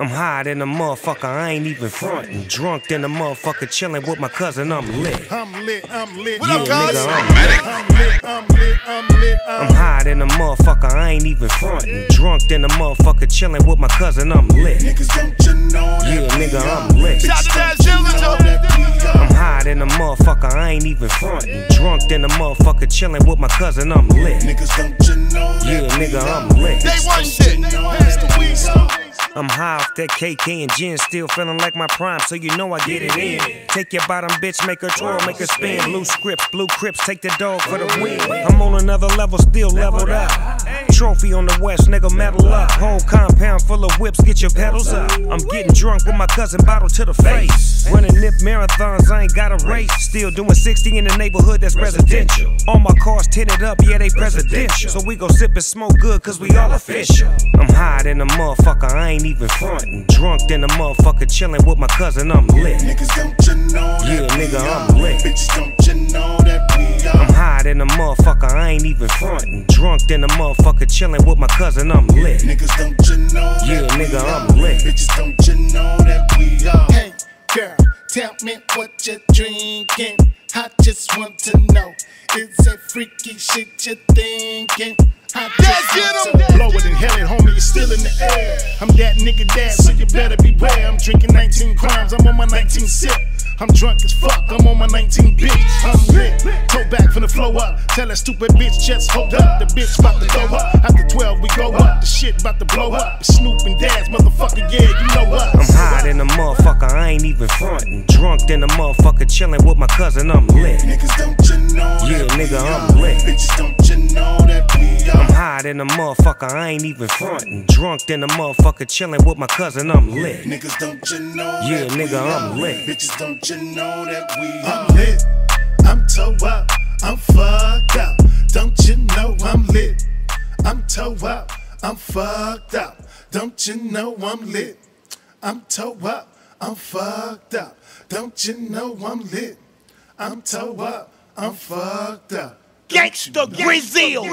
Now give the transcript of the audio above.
I'm high than a motherfucker, I ain't even frontin'. Drunk than a motherfucker, chillin' with my cousin, I'm lit. I'm lit, I'm lit. What yeah, up, nigga, I'm lit. I'm lit, I'm lit, I'm lit. I'm, I'm high than a motherfucker, I ain't even frontin'. Drunk than a motherfucker, chillin' with my cousin, I'm lit. Niggas don't you know that Yeah, nigga, I'm lit. Shout to that I'm high than a motherfucker, I ain't even frontin'. Drunk than a motherfucker, chillin' with my cousin, I'm lit. Niggas don't you know that Yeah, nigga, I'm lit. Day one shit. Pass the weed Snoop. I'm high off that KK and gin, still feeling like my prime, so you know I get it in. Take your bottom bitch, make her twirl, make her spin. Loose Crips, blue crips, take the Dogg for the win. I'm on another level, still leveled up. Trophy on the west, nigga, metal up. Whole compound full of whips, get your pedals up. I'm getting drunk with my cousin, bottle to the face. Running nip marathons, I ain't got a race. Still doing 60 in the neighborhood that's residential. All my cars tinted up, yeah, they presidential. So we go sip and smoke good, cause we all official. I'm high than a motherfucker, I ain't even frontin'. Drunk than a motherfucker, chillin' with my cousin, I'm lit. Niggas don't you know Yeah, nigga. I'm lit. Bitches don't motherfucker, I ain't even frontin'. Drunk than a motherfucker, chillin' with my cousin, I'm lit. Niggas don't you know Yeah, that nigga, we I'm are. lit. Bitches don't you know that we are. Hey, girl, tell me what you're drinking. I just want to know. Is that freaky shit you're thinking? I just get want 'em. to blow it and hell it, homie, you're still in the air. I'm that nigga dad, so you better beware. I'm drinking 19 crimes, I'm on my 19 sip. I'm drunk as fuck, I'm on my 19 bitch. I'm lit, toe back from the flow up. Tell that stupid bitch just hold up. The bitch about to go up. After 12, we go up. The shit about to blow up. It's Snoop and Daz, motherfucker, yeah, you know us. I'm high than a motherfucker, I ain't even frontin'. Drunk than a motherfucker, chillin' with my cousin, I'm lit. Niggas don't you know Yeah, nigga. I'm lit. Bitches don't you know that we I'm high than a motherfucker, I ain't even frontin'. Drunk than a motherfucker, chillin' with my cousin, I'm lit. Niggas don't you know Yeah, nigga, I'm lit. Bitches don't you know that we are. I'm lit. I'm toe up. I'm fucked up. Don't you know I'm lit? I'm toe up. I'm fucked up. Don't you know I'm lit? I'm toe up. I'm fucked up. Don't you know I'm lit? I'm toe up. I'm fucked up. Gangsta know? Brazil.